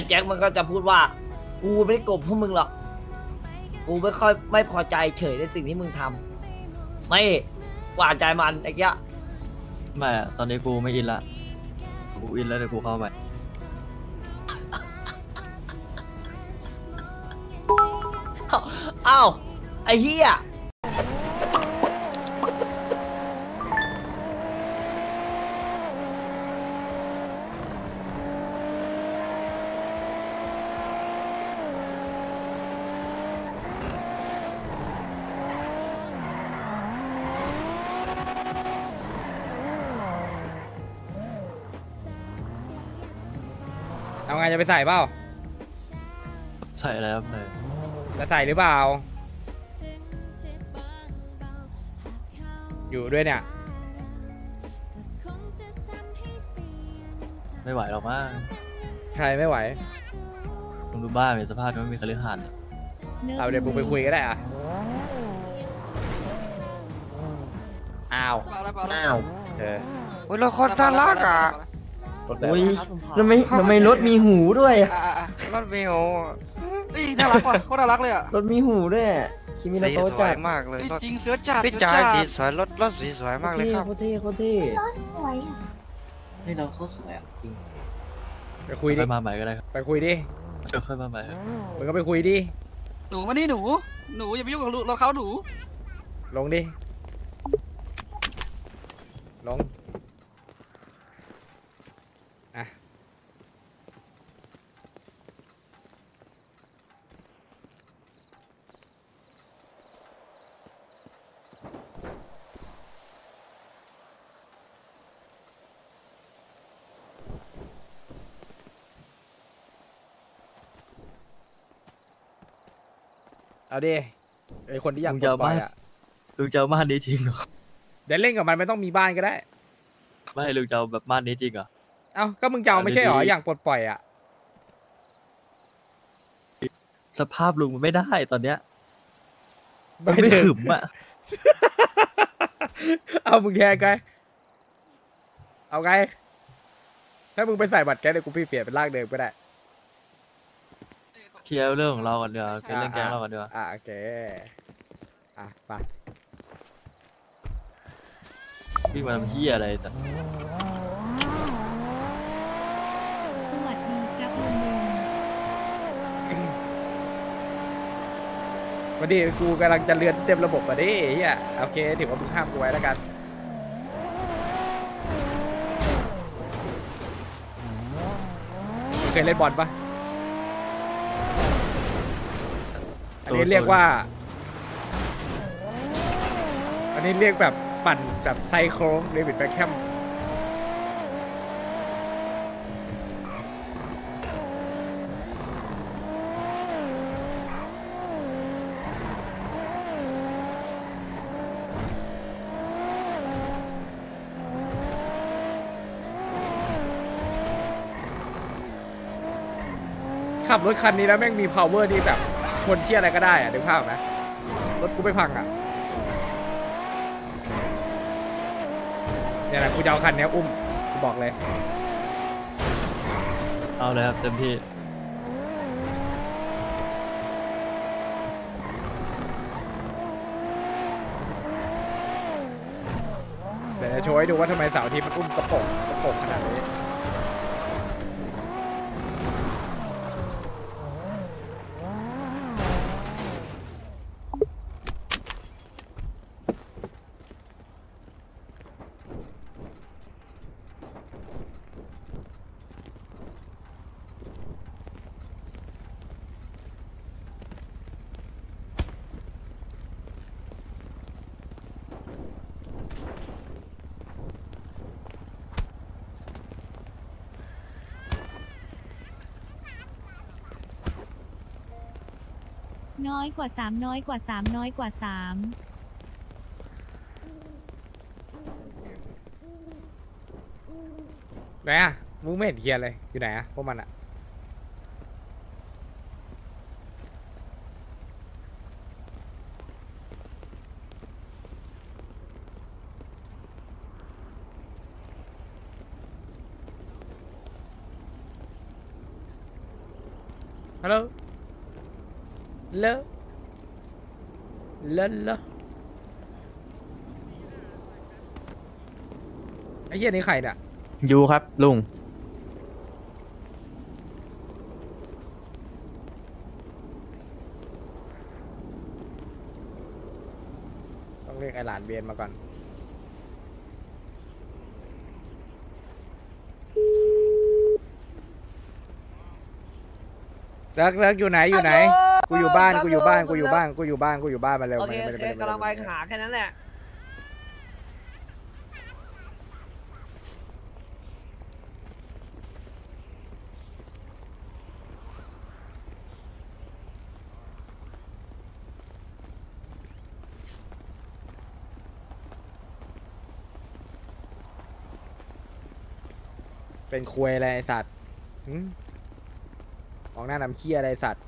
อ้แจ็คมันก็จะพูดว่า กูไม่ได้โกบพวกมึงหรอก กูไม่ค่อยไม่พอใจเฉยในสิ่งที่มึงทำไม่หวานใจมันไอ้เงี้ยไม่อะตอนนี้กูไม่อินละ กูอินแล้วเดี๋ยวกูเข้าใหม่อ้าวไอ้เหี้ย จะไปใส่เปล่าใส่แล้วใส่จะใส่หรือเปล่า อยู่ด้วยเนี่ย ไม่ไหวหรอกมั้งใครไม่ไหวมึงดูบ้านมีสภาพมันไม่มีคฤหาสน์อะเอาเดี๋ยวมึงไปคุยก็ได้อะอ้าว อ้าวเออ โอ้ยเราคนน่ารักอะ อุ้ยทำไมทำไมรถมีหูด้วยอะรถมีโอเฮ้ยน่ารักว่ะโคตรน่ารักเลยอะรถมีหูด้วยอะคิมินาสีโตะสวจัยดมากเลยเฮ้ยรถจริงเสือจัดพี่เสือจ๋าจัดสีสวยรถรถสีสวยมากเลยครับ โคตรเท่โคตรเท่รถสวยอะนี่เราเขาสวยอะจริงไปคุยดิค่อยมาใหม่ก็ได้ครับไปคุยดิเดี๋ยวค่อยมาใหม่ครับมึงก็ไปคุยดิ หนูมานี่หนู หนูอย่าไปยุ่งกับรถเขาหนูลงดิ ลง อะ เอาดิไอคนที่อยากลุงปลจะดเอาปล่อบ้ายนอะลุงจะเอาบ้านนี้จริงเหรอ เดี๋ยวเล่นกับมันไม่ต้องมีบ้านก็ได้ ไม่ลุงจะเอาแบบบ้านนี้จริงเหรอ เอ้าก็มึงจะเอาไม่ใช่เหรอเอาดีๆ อย่างปลดปล่อยอะสภาพลุงมันไม่ได้ตอนเนี้ยไม่มันไม่ถึงขึมอะเอามึงแทงไงเอาไงถ้ามึงไปใส่บัตรแก๊สเดี๋ยวกูพี่เปลี่ยนเป็นร่างเดิมก็ได้เค ลียร์เรื่องของเราก่อนเดี๋ยวาเคลียร์เรื่องแก๊งเราก่อนเดี๋ยวาอะโอเค อะไปพี่มาทำเฮียอะไรแต่สวัสดีครับลุงลุงวันนี้กูกำลังจะเลือนเต็มระบบมาดิเฮียโอเคถือว่ามึงห้ามกูไว้แล้วกัน มึงเคยเล่นบอลปะ อันนี้เรียกว่า อันนี้เรียกแบบปั่นแบบไซโครงเดวิดแบ็คแฮมขับรถคันนี้แล้วแม่งมี power นี่แบบ ชนที่อะไรก็ได้อะนึกภาพไหมรถกูไม่พังอะเนี่ยแหละกูจะเอาคันเนี้ยอุ้มกูบอกเลย เอาเลยครับเต็มที่เดี๋ยวจะโชว์ให้ดูว่าทำไมเสาร์อาที่มันอุ้มกระโปงกระโปงขนาดนี้ น้อยกว่าสามน้อยกว่าสามน้อยกว่าสามไหนอะมึงไม่เห็นเทียนเลย อยู่ไหนอะพวกมันอะฮัลโหล เลอะเลอะเลอะไอ้เหี้ยนี่ใครเนี่ยยูครับลุง ต้องเรียกไอ้หลานเบียนมาก่อนเลิกเลิกอยู่ไหนอยู่ไหน กูอยู่บ้านกูอยู่บ้านกูอยู่บ้านกูอยู่บ้านกูอยู่บ้านมาเร็วโอมาเคเร็วโอมาเคเร็วกำลังไปมาเร็วหาแค่นั้นแหละเป็นควยอะไรไอสัตว์หึมองหน้านำขี้ยอะไรไอ้สัตว์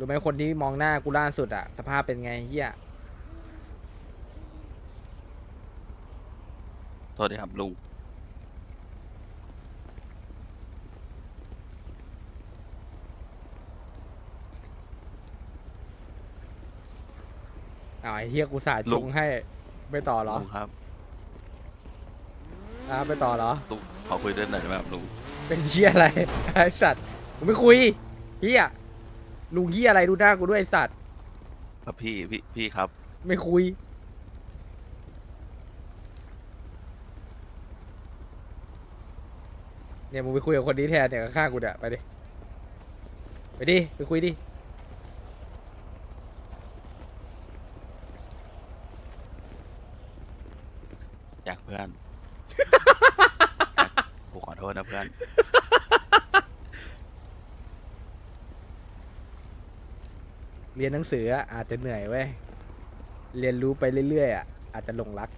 รู้ไหมคนที่มองหน้ากูล่าสุดอะสภาพเป็นไงเฮียโทษทีครับลุงอ้าวไอ้เฮียกูสาดลุจุงงให้ไม่ต่อเหรอลุงครับอ่าไม่ต่อเหรอ ลุงขอคุยด้วยหน่อยได้ไหมครับลุงเป็นเฮียอะไรไอสัตว์กูไม่คุยเฮีย ลุงเฮียอะไรดูหน้ากูด้วยไอสัตว์ ครับพี่พี่พี่ครับ ไม่คุย เนี่ยมึงไปคุยกับคนนี้แทนเนี่ยข้างๆกูเนี่ยไปดิ ไปดิ ไปคุยดิ อยากเพื่อนกูขอโทษนะเพื่อน เรียนหนังสืออาจจะเหนื่อยเว้ย เรียนรู้ไปเรื่อยๆอะอาจจะหลงรัก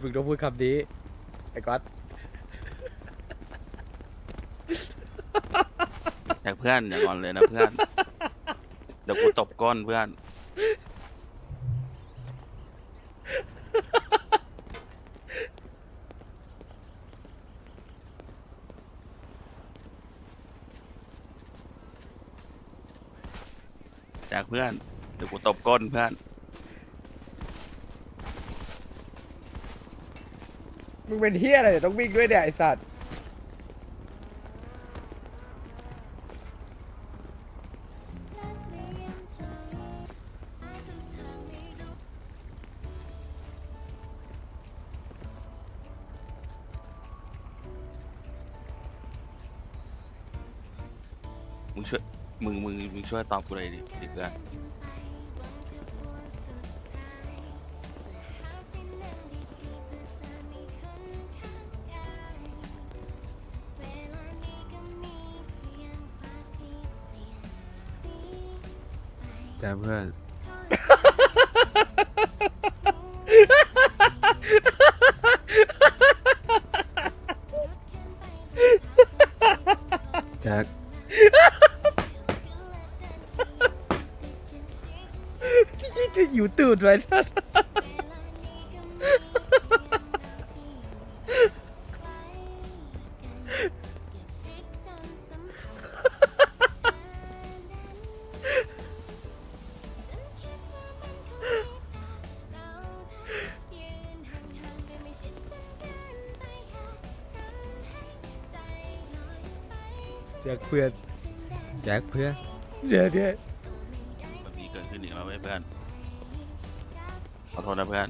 มึงต้องพูดคำนี้ไอ้ก๊อตอยาเพื่อนอย่างอนเลยนะเพื่อน เดี๋ยวกูตบก้นเพื่อน จากเพื่อนเดี๋ยวกูตบก้นเพื่อน มึงเป็นเฮียอะไรเนี่ยต้องวิ่งด้วยเนี่ยไอสัตว์ ช่วยตอบกูเลยดิดิเพื่อนแต่เพื่อน อยู่ตูดไว้สัตว์แจ็คเพื่อนแจ็คเพื่อนเดี๋ยวเดี๋ยว มันมีเกิดขึ้นอีกแล้วเว้ยเพื่อน ขอโทษนะเพื่อน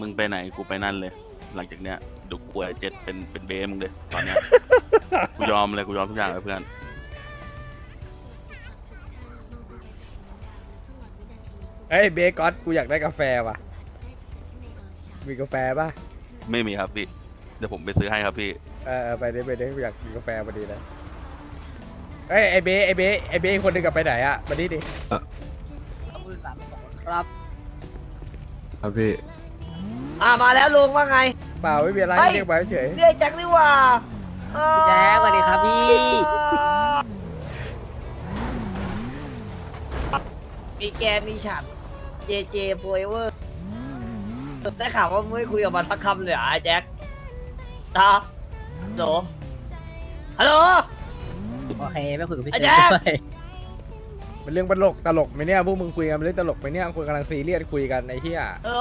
มึงไปไหนกูไปนั่นเลย หลังจากเนี้ยดูกลัวเจ็ดเป็นเป็นเบมึงเลยตอนเนี้ย กูยอมเลยกูยอมทุกอย่างเลยเพื่อนเฮ้ยเบคอนกูอยากได้กาแฟว่ะ มีกาแฟป่ะ ไม่มีครับพี่ เดี๋ยวผมไปซื้อให้ครับพี่ เออเออไปดิไปดิกูอยากกินกาแฟพอดีเลยเอ้ยไอเบไอเบไอเบคนหนึงกลับไปไหนอะมาดิดิขอบคุณสามสองครับ ครับพี่ อ่ามาแล้วลุงว่าไง เปล่าไม่มีอะไรเฮ้ย เรียกมาเฉยเรียกแจ็คนี่หว่าแจ๊สวัสดีครับพี่ มีแกมีฉันเจเจโฟเวอร์ ได้ข่าวว่ามึงไม่คุยกับมันสักคำเลยเหรอไอ้แจ็คตาฮัลโหลฮัลโหล โอเคไม่คุยกับพี่อาเซจารย์ด้วยเป็นเรื่องตลกตลกไหมเนี่ยพวกมึงคุยกันเป็นเรื่องตลกไหมเนี่ยคุยกำลังซีเรียสคุยกันไอ้เหี้ยฮัลโหล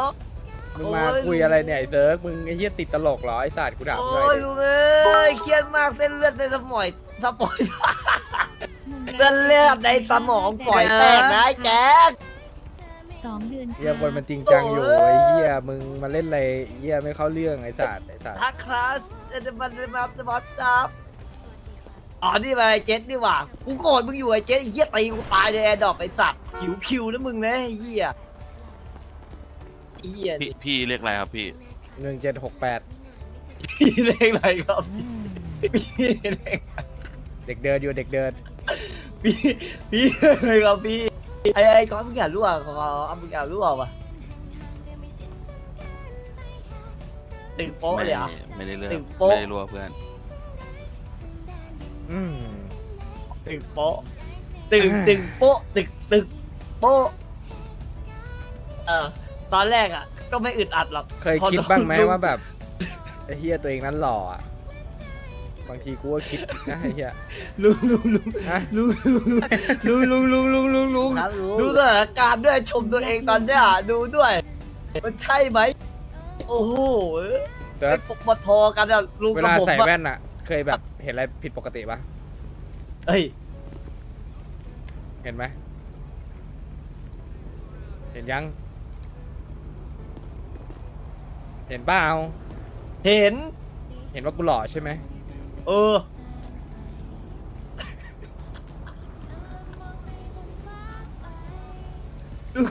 มึงมาโอ้ย คุยอะไรเนี่ยไอ้เซิร์ฟมึงไอ้เหี้ยติดตลกเหรอไอ้สัตว์กูถามหน่โอ้อยยดิลุงเอ้ยเครียดมากเส้นเลือดในสมองสมองเส้นเลือดในสมองฝอยแตกนะไอ้แจ๊ค สองเดือนเหี้ยคนมันจริงจังอยู่โอ้ยไอ้เหี้ยมึงมาเล่นอะไรไอ้เหี้ยไม่เข้าเรื่องไอ้สัตว์ไอ้สัตว์ทักคลาสจะมาจะมาจะมาจับอ๋อนี่มาไอ้เจ็ดนี่หว่ากูโกรธมึงอยู่ไอ้เจ็ดไอ้เหี้ยตีกูตายในแอร์ดรอปไอ้สัตว์คิวคิวนะมึงนะไอ้เหี้ยไอ้เหี้ยพี่พี่เรียกอะไรครับพี่หนึ่งเจ็ดหกแปดพี่เล่นอะไรครับพี่เล่นเด็กเดินอยู่เด็กเดินพี่พี่อะไรครับพี่ ไอ้ไอ้ก้อนมึงอยากรู้อะขอเอามึงอยากรู้อะวะตึงโป๊ะไม่เลยเหรอะ ไม่ได้เลือกตึงโป๊ะ ไม่ได้รัวเพื่อนอืม ตึงโป๊ะตึงตึงโป๊ะตึกตึกโป๊ะเออตอนแรกอะ ก็ไม่อึดอัดหรอกเคยคิดบ้างไหมว่าแบบไอ้เหี้ยตัวเองนั้นหล่ออะ บางทีกูก็คิดนะไอ้เหี้ยลุงลุงลุงลุงลุงลุงลุงลุงลุงลุงครับรู้ดูสถานการณ์ด้วยชมตัวเองตอนเนี้ยดูด้วย มันใช่ไหมโอ้โหเซิร์ไม่ฟปกพอกันอะลุงเวกับลาผมใส่แว่นอะเคยแบบเห็นอะไรผิดปกติปะเฮ้ยเห็นไหมเห็นยัง เห็นเปล่าเห็นเห็นว่ากูหล่อใช่ไหม เออลุง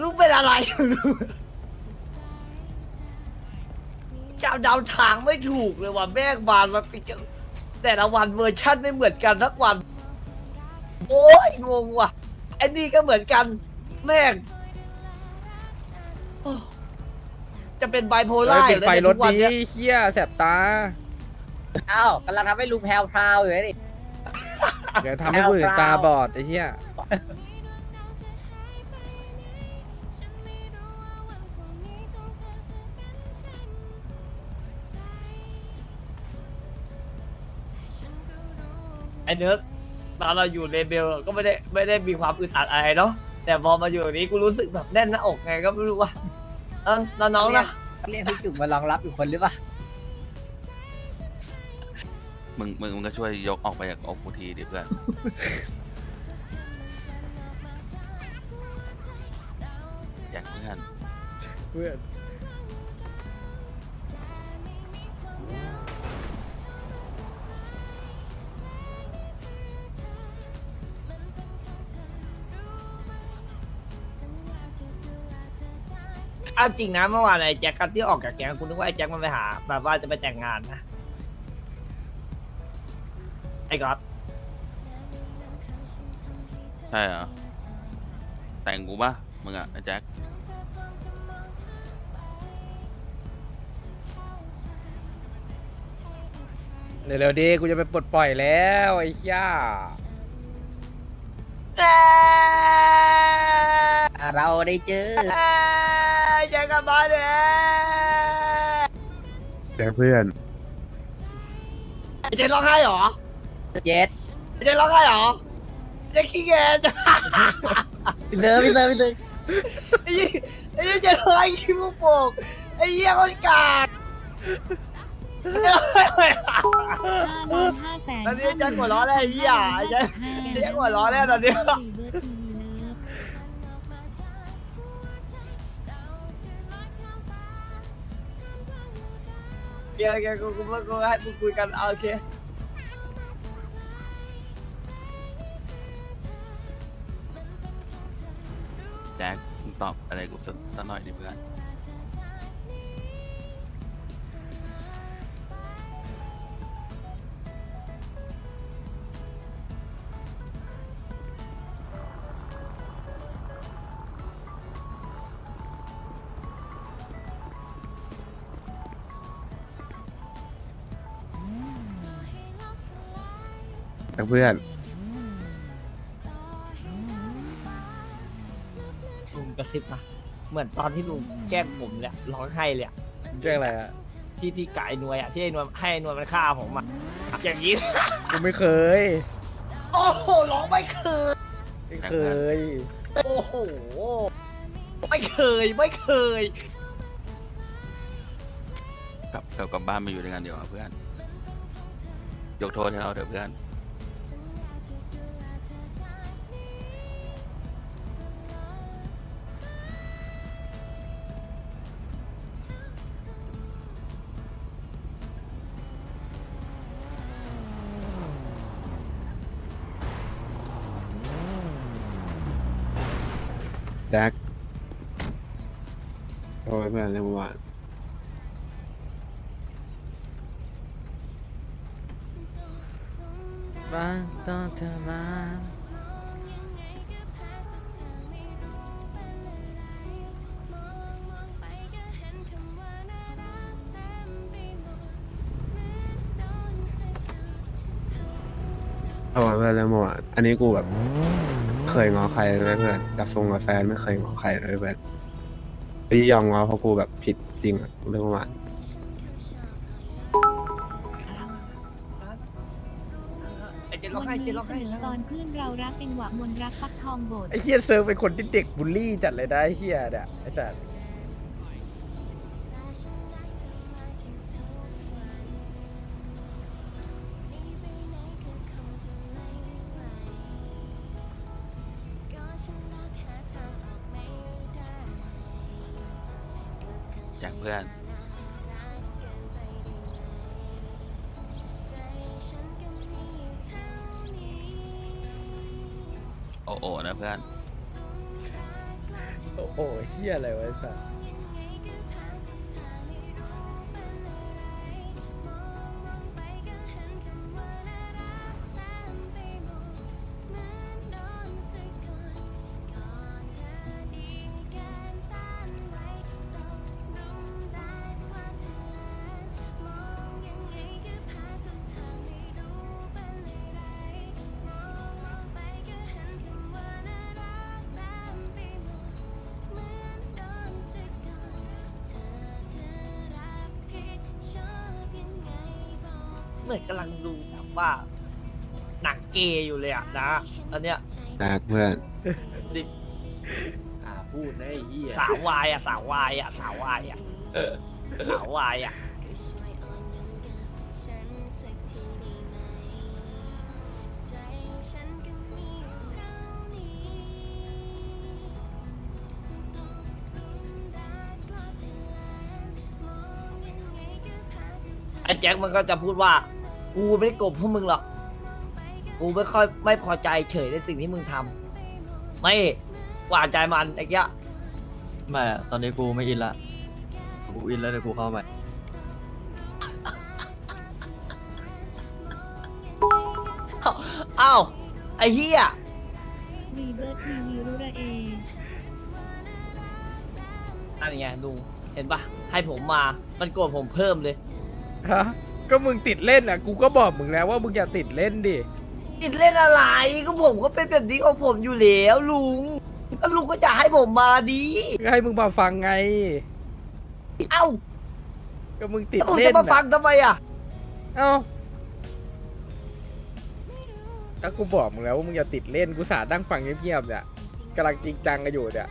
ลุงเป็นอะไรลุงจำเดาทางไม่ถูกเลยว่ะแม่งบานมาติดกันแต่ละวันเวอร์ชั่นไม่เหมือนกันทักวัน โอ้ยงงว่ะไอ้นี่ก็เหมือนกัน แม่งโอ้จะเป็นไบโพเฮ้ล่ายปิดไฟรถทุกวันดีเนี้ยเฮียแสบตา อ้าวกำลังทำให้ลุงแพรวพราวอยู่เลยดิเดี๋ยวทำให้ผู้อื่นตาบอดไอ้เฮียไอ้เนื้อตอนเราอยู่เลเบลก็ไม่ได้ไม่ได้มีความอึดอัดอะไรเนาะแต่พอมาอยู่ตรงนี้กูรู้สึกแบบแน่นหน้าอกไงก็ไม่รู้ว่าเออน้องๆนะเรียกพี่จุ๋มมารองรับอยู่คนหรือเปล่า มึงมึงมึงก็ช่วยยกออกไปจากอกกูทีดิเพื่อนแจ็คเพื่อนเพื่อนเอาจริงนะเมื่อวานไอ้แจ็คกับที่ออกจากแก๊งคุณนึกว่าไอ้แจ็คมันไปหา แบบว่าจะไปแต่งงานนะไอ้ก๊อฟใช่เหรอ แต่งกูปะมึงอะไอ้แจ็คเร็วๆดีกูจะไปปลดปล่อยแล้วไอ้เฮียเราได้เจอไอ้แจ็คกลับบ้านเลยแจ็คเพื่อนไอ้แจ็คร้องไห้เหรอ เจ็ดไอ้แจ็คร้องไห้เหรอไอ้แจ็คขี้แกจะพี่เลิฟพี่เลิฟพี่เลิฟไอ้ยี่ไอ้ยี่แจ็คร้องไห้ขี้มุกโป่งไอ้เหี้ยคนกากห้าล้านห้าแสนตอนนี้แจ็คหัวเร้อนแล้วไอ้เหี้ยไอ้แจ็คแจ็คหัวเร้อนแล้วตอนนี้เบอร์ทีวีเลิฟเดี๋ยวแกกูกูกูให้มึงคุยกันเอาโอเค อบอะไรกูสักหน่อยสิเพื่อนนะเพื่อน ซิบนะเหมือนตอนที่ลุงแกล้งผมเนี่ยร้องไห้เลยอะเรื่องอะไรอะที่ที่กายนวยอะที่ไอ้นวยให้ไอ้นวยมันฆ่าผมอะอย่างนี้ กูไม่เคย โอ้โหร้องไม่เคย ไม่เคย โอ้โห ไม่เคยไม่เคย กลับกลับกลับบ้านมาอยู่ด้วยกันเดี๋ยวาเพื่อน ยกโทษให้เราเถอะเพื่อน แจ็คโอ้ยเพื่อนเรื่องเมื่อวานบางตองเธอมาเอาเพื่อนเรื่องเมื่อวานอันนี้กูแบบ เคยงอใครเลยเพื่อนกับฟงกับแฟนไม่เคยงอใครเลยเพื่อนที่ยอมงอเพราะกูแบบผิดจริงอะเรื่องเมื่อวานไอ้เจนร้องไห้เจนร้องไห้ตอนเพื่อนเรารักเป็นหวะมนรักฟักทองบทไอ้เฮียเซิร์ฟเป็นคนที่เด็กบูลลี่จัดเลยนะไอ้เฮียเนี่ยไอ้สัส เพื่อน โอ้โอนะเพื่อน โอ้โหเฮียอะไรวะไอ้สัส มือนกำลังดูแบบว่า หนังเกย์อยู่เลยอะนะตอนเนี้ยแจ็คเพื่อนอ่าพูดนะไอ้เหี้ยสาววายอะสาววายอะสาววายอะสาววายอะไอ้แจ็คมันก็จะพูดว่า กูไม่ได้โกบพวกมึงหรอก กูไม่ค่อยไม่พอใจเฉยในสิ่งที่มึงทำไม่หวานใจมันไอ้เงี้ยไม่อะตอนนี้กูไม่อินละ กูอินแล้วเดี๋ยวกูเข้าใหม่อ้าวไอ้เหี้ยรีเบิร์ตทีวีรุระเออันนี้ไงลุงเห็นปะให้ผมมา มันโกรธผมเพิ่มเลย ฮะ ก็มึงติดเล่นอะ กูก็บอกมึงแล้วว่ามึงอย่าติดเล่นดิ ติดเล่นอะไรก็ผมก็เป็นแบบนี้ของผมอยู่แล้วลุงก็ลุงก็จะให้ผมมาดีให้มึงมาฟังไง เอ้า ก็มึงติดแล้วผมเล่จะนมาฟัอะงทำไมอะเอ้าก็กูบอกมึงแล้วว่ามึงอย่าติดเล่นกูสาดั้งฟังเงียบๆเนี่ยกำลังจริงจังกันอยู่เนี่ย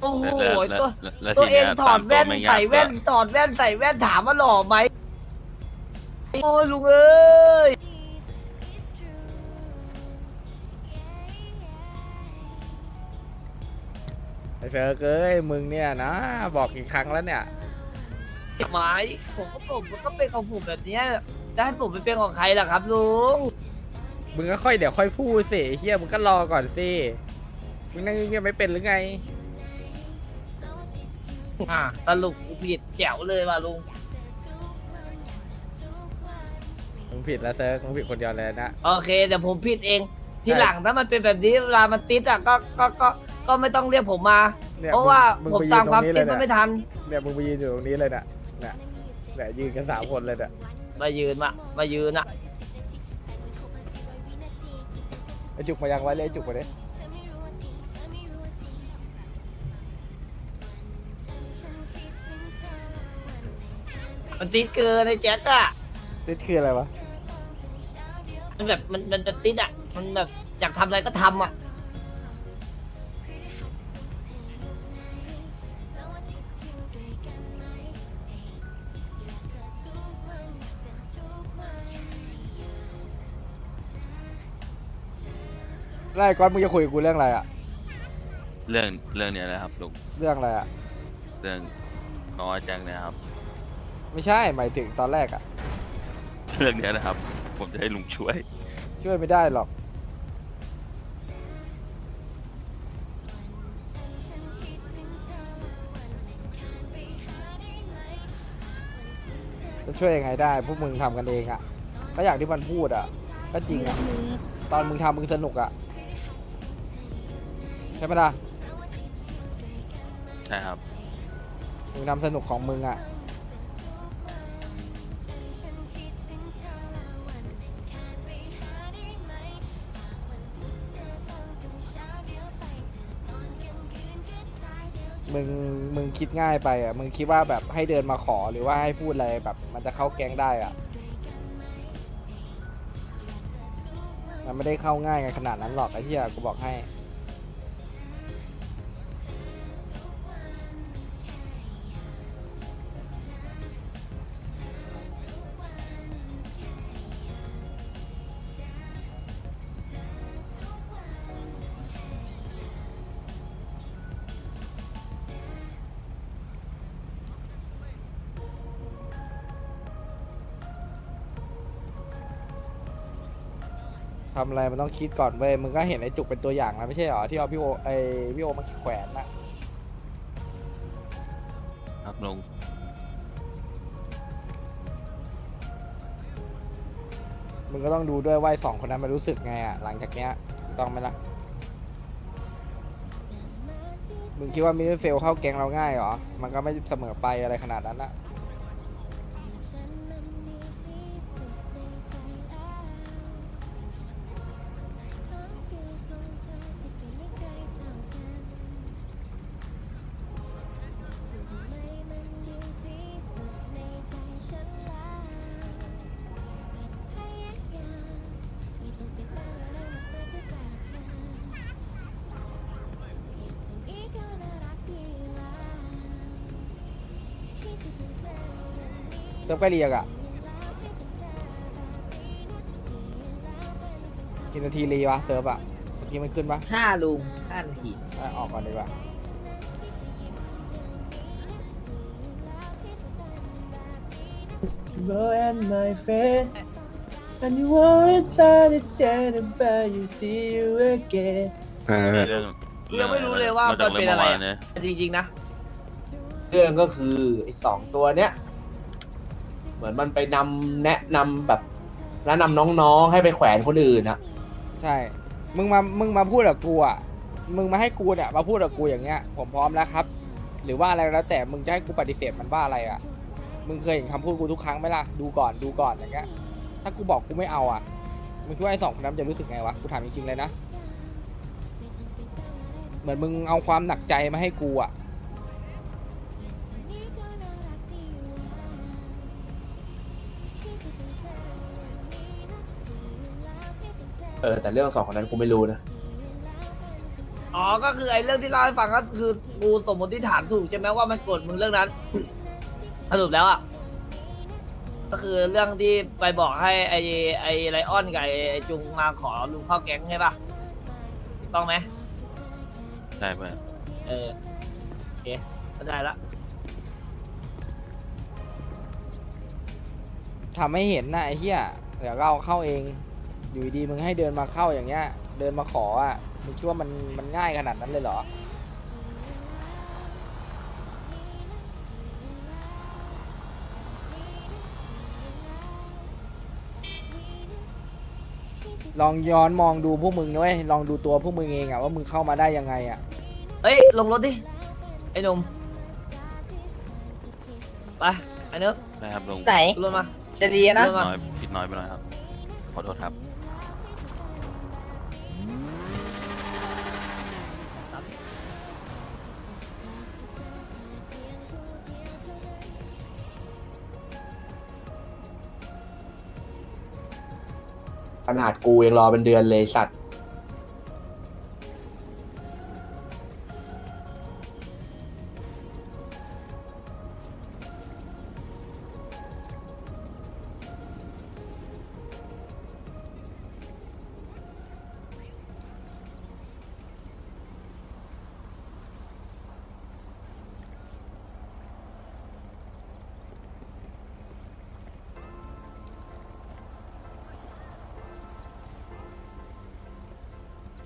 โอ้โหแล้วแล้วตัวแล้วแล้วตัวทีเอเนี้งยถอดแว่นตามตัวไม่ยากใส่แว่นด้วยถอดแว่นใส่แว่นถามว่าหล่อไหม โอ้ยลุงเอ้ยไอ้เซิร์กเอ้ยมึงเนี่ยนะบอกกี่ครั้งแล้วเนี่ยไม้ผมก็ผมมันก็เป็นของผมแบบเนี้ยจะให้ผมไปเป็นของใครล่ะครับลุงมึงก็ค่อยเดี๋ยวค่อยพูดสิไอ้เฮียมึงก็รอก่อนสิมึงนั่งเงียบๆไม่เป็นหรือไงอ่าสรุปกูผิดแจ๋วเลยว่ะลุง ผิดแล้วเซิร์กมึงผิดคนเดียวเลยนะ โอเคเดี๋ยวผมผิดเอง ทีใช่หลังถ้ามันเป็นแบบนี้เวลามันติดอะก็ก็ก็ก็ไม่ต้องเรียกผมมา เนี่ยเพราะว่ามึงผมไปยืตามนตรความงนี้ติเลดยมันเนี่ไม่ยทัน เนี่ยมึงไปยืนอยู่ตรงนี้เลยเนี่ยเนี่ยเนี่ยยืนกันสามคนเลยเนี่ยมายืนมามายืนอะไอจุกมายังไว้เลยไอ้จุกมาเลยมันติดเกินไอ้แจ็คอะติดคืออะไรวะ มันแบบมันมันจะติดอะมันแบบอยากทำอะไรก็ทำอะไล่ก้อนมึงจะคุยกับกูเรื่องอะไรอะเรื่องเรื่องเนี้ยนะครับลุงเรื่องอะไรอะเรื่องน้องอาแจ็คเนี่ยครับ ไม่ใช่หมายถึงตอนแรกอะ เรื่องเนี้ยนะครับ ผมจะให้ลุงช่วย ช่วยไม่ได้หรอก จะช่วยยังไงได้ พวกมึงทำกันเองอะ่ะ ก็อย่างที่มันพูดอะ่ะ ก็จริงอะ่ะ ตอนมึงทำมึงสนุกอะ่ะ ใช่ไหมล่ะ ใช่ครับ มึงทำสนุกของมึงอะ่ะ มึงมึงคิดง่ายไปอะมึงคิดว่าแบบให้เดินมาขอหรือว่าให้พูดอะไรแบบ มันจะเข้าแก๊งได้อะ มันไม่ได้เข้าง่ายกันขนาดนั้นหรอกไอ้เหี้ยกูบอกให้ ทำอะไรมันต้องคิดก่อนเว้ยมึงก็เห็นไอ้จุกเป็นตัวอย่างแล้วไม่ใช่หรอที่เอาพี่โอไอพี่โอมาแขวนนะครับลุงมึงก็ต้องดูด้วยว่าไอ้สองคนนั้นมันรู้สึกไงอะหลังจากเนี้ยถูกต้องไหมล่ะมึงคิดว่ามิดเฟลเข้าแกงเราง่ายเหรอมันก็ไม่เสมอไปอะไรขนาดนั้นนะ ซิร์ฟใกล้เรียกอะกี่นาทีรีวะเซิร์ฟอะเมื่อกี้มันขึ้นปะห้าลุงห้านาทีอะออกก่อนดีกว่า Go and my friend and you always thought it dead but you see you again เออเรื่องกูยังไม่รู้เลยว่าจมันเป็นอะไรมื่วอะเนี่ยจริงๆนะ เรื่องก็คือไอ้สองตัวเนี้ย เหมือนมันไปนำแนะนำแบบแนะนำน้องๆ ให้ไปแขวนคนอื่นอะใช่ มึงมา มึงมาพูดกับกูอะ มึงมาให้กูเนี่ยมาพูดกับกูอย่างเงี้ย ผมพร้อมแล้วครับ หรือว่าอะไรแล้วแต่ มึงจะให้กูปฏิเสธมันว่าอะไรอะ มึงเคยเห็นคำพูดกูทุกครั้งไหมล่ะ ดูก่อน ดูก่อนอย่างเงี้ย ถ้ากูบอกกูไม่เอาอะ มึงคิดว่าไอ้สองคนนั้นจะรู้สึกไงวะ กูถามจริงๆเลยนะ เหมือนมึงเอาความหนักใจมาให้กูอะ เออแต่เรื่องสองคนนั้นกูไม่รู้นะ อ๋อ ก็คือไอ้เรื่องที่เล่าให้ฟังก็คือกูสมมติฐานถูกใช่ไหมว่ามันโกรธมึงเรื่องนั้น สรุปแล้วอะ ก็คือเรื่องที่ไปบอกให้ไอ้ไอ้ไลออนกับไอ้ไอ้จุงมาขอลุงเข้าแก๊งใช่ปะถูกต้องไหมใช่เพื่อนเออโอเคเข้าใจละ ทำให้เห็นนะไอ้เหี้ยเดี๋ยวก็เอาเข้าเอง อยู่ดีๆมึงให้เดินมาเข้าอย่างเงี้ย เดินมาขออะมึงคิดว่ามันมันง่ายขนาดนั้นเลยเหรอลองย้อนมองดูพวกมึงด้วยลองดูตัวพวกมึงเองอะว่ามึงเข้ามาได้ยังไงอะเฮ้ย ลงรถดิ ไอ้หนุ่มไปไอ้เนื้อใช่ครับลุงไหนรถมา จะดีนะรถมาน้อยผิดน้อยไปหน่อยครับ ขอโทษครับ ขนาดกูยังรอเป็นเดือนเลยสัตว์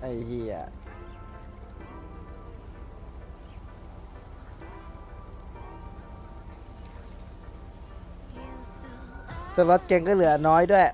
ไอ้เหี้ยสล็อตเก่งก็เหลือน้อยด้วย